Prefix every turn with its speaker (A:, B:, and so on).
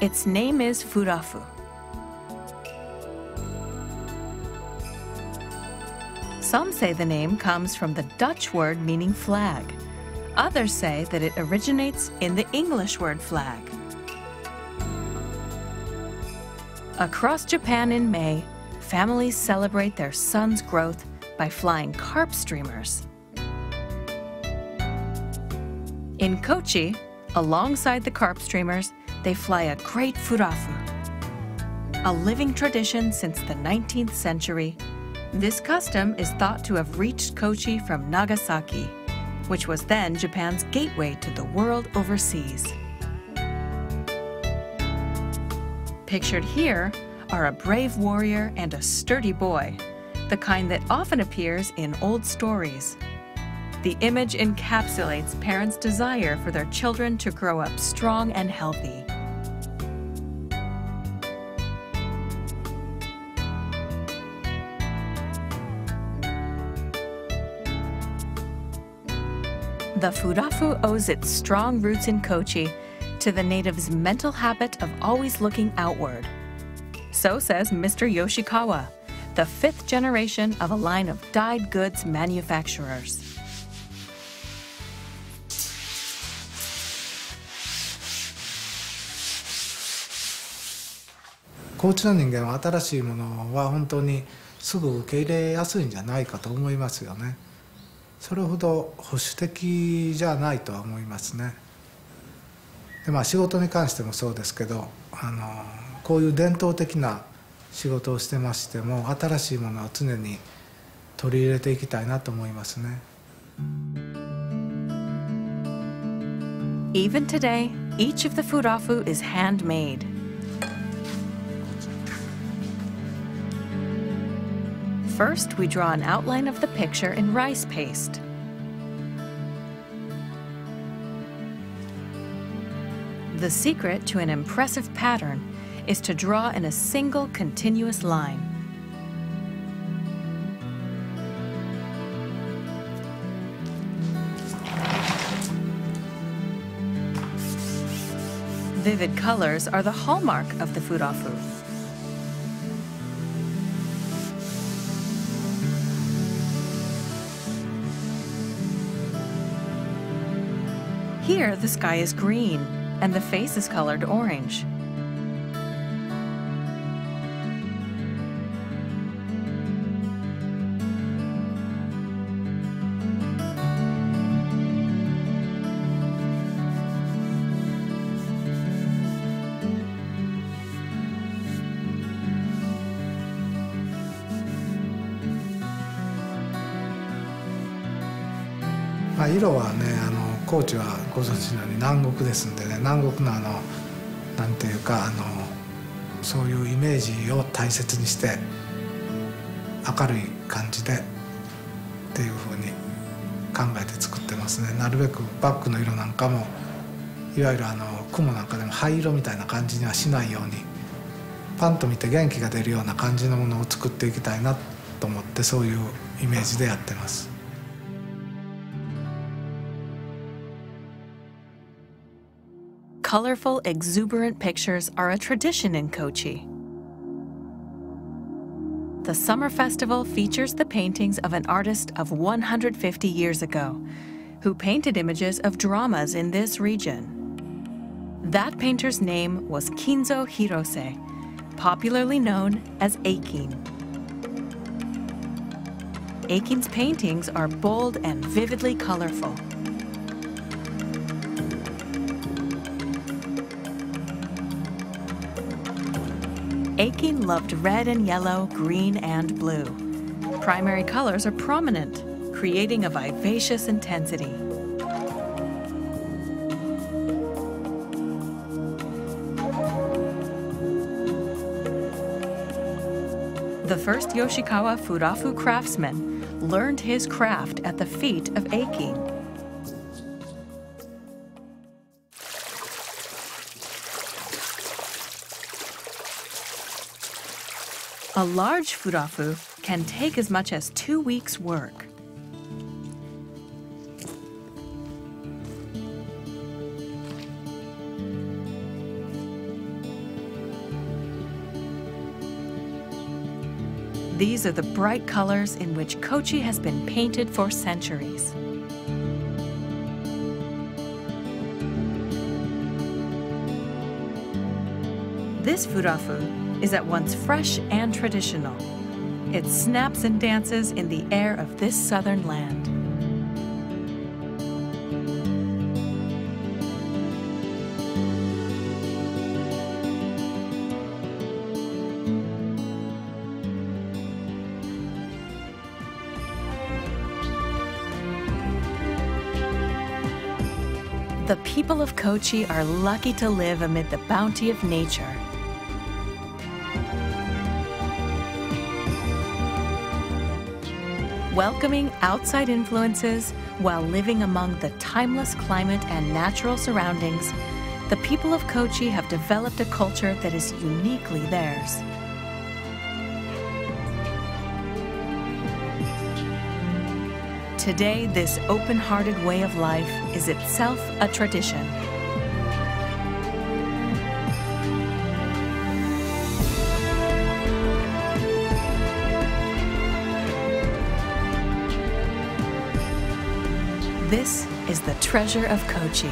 A: Its name is furafu. Some say the name comes from the Dutch word meaning flag. Others say that it originates in the English word flag. Across Japan in May, families celebrate their son's growth by flying carp streamers. In Kochi, alongside the carp streamers, they fly a great furafu. A living tradition since the 19th century, this custom is thought to have reached Kochi from Nagasaki, which was then Japan's gateway to the world overseas. Pictured here are a brave warrior and a sturdy boy, the kind that often appears in old stories. The image encapsulates parents' desire for their children to grow up strong and healthy. The Furafu owes its strong roots in Kochi to the natives' mental habit of always looking outward. So says Mr. Yoshikawa, the fifth generation of a line of dyed goods manufacturers.
B: 高知の人間は新しいものは本当にすぐ受け入れやすいんじゃないかと思いますよね。 それほど保守的じゃないとは思いますねでまあ仕事に関してもそうですけどあのこういう伝統的な仕事をしてましても新しいものを常に取り入れていきたいなと思いますね
A: Even today, each of the furafu is handmade. First, we draw an outline of the picture in rice paste. The secret to an impressive pattern is to draw in a single continuous line. Vivid colors are the hallmark of the furafu. Here, the sky is green and the face is colored orange.
B: Ah, 色はねあの 高知はご存知のように南国ですんでね南国のあのなんていうかあのそういうイメージを大切にして明るい感じでっていうふうに考えて作ってますねなるべくバッグの色なんかもいわゆるあの雲なんかでも灰色みたいな感じにはしないようにパンと見て元気が出るような感じのものを作っていきたいなと思ってそういうイメージでやってます。
A: Colorful, exuberant pictures are a tradition in Kochi. The Summer Festival features the paintings of an artist of 150 years ago who painted images of dramas in this region. That painter's name was Kinzo Hirose, popularly known as Eikin. Eikin's paintings are bold and vividly colorful. Eikin loved red and yellow, green and blue. Primary colors are prominent, creating a vivacious intensity. The first Yoshikawa Furafu craftsman learned his craft at the feet of Eikin. A large furafu can take as much as two weeks' work. These are the bright colors in which Kochi has been painted for centuries. This furafu is at once fresh and traditional. It snaps and dances in the air of this southern land. The people of Kochi are lucky to live amid the bounty of nature. Welcoming outside influences while living among the timeless climate and natural surroundings, the people of Kochi have developed a culture that is uniquely theirs. Today, this open hearted way of life is itself a tradition. This is the treasure of Kochi.